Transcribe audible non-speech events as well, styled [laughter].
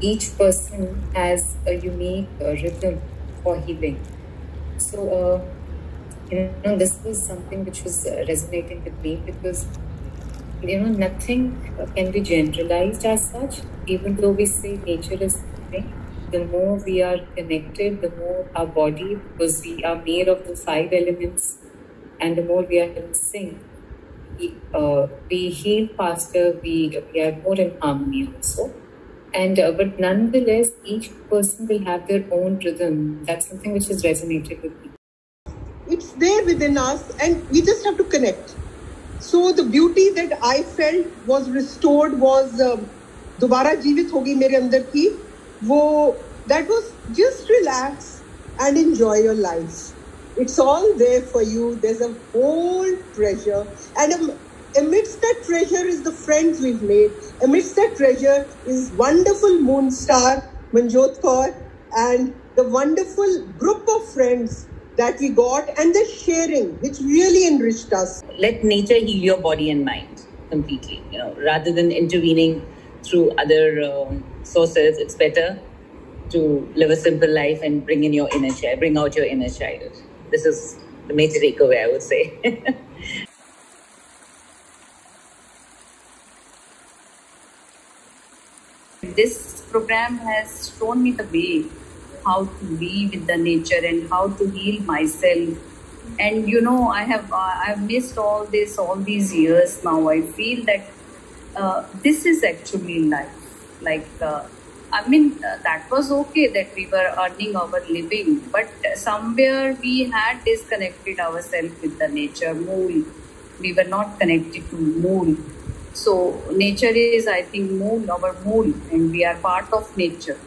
each person has a unique uh, rhythm for healing. So, uh, you know, this was something which was uh, resonating with me because, you know, nothing can be generalized as such, even though we say nature is living. The more we are connected, the more our body, because we are made of the five elements, and the more we are in sync, we, uh, we heal faster, we, we are more in harmony also And uh, but nonetheless, each person will have their own rhythm. That's something which has resonated with me. It's there within us, and we just have to connect. So the beauty that I felt was restored was दोबारा जीवित होगी मेरे अंदर की वो that was just relax and enjoy your life. It's all there for you. There's a whole treasure, and amidst that treasure is the friends we've made. Amidst that treasure is wonderful moon star Manjot Kaur and the wonderful group of friends that we got and the sharing which really enriched us. Let nature heal your body and mind completely. You know, rather than intervening through other um, sources, it's better to live a simple life and bring in your inner child, bring out your inner child. This is the major takeaway, I would say. [laughs] this program has shown me the way how to be with the nature and how to heal myself. And you know i have uh, i've missed all this all these years. Now i feel that uh, this is actually life. Like uh, i mean uh, that was okay that we were earning our living but somewhere we had disconnected ourselves with the nature mool we were not connected to mool so nature is, I think, moon, our moon, and we are part of nature.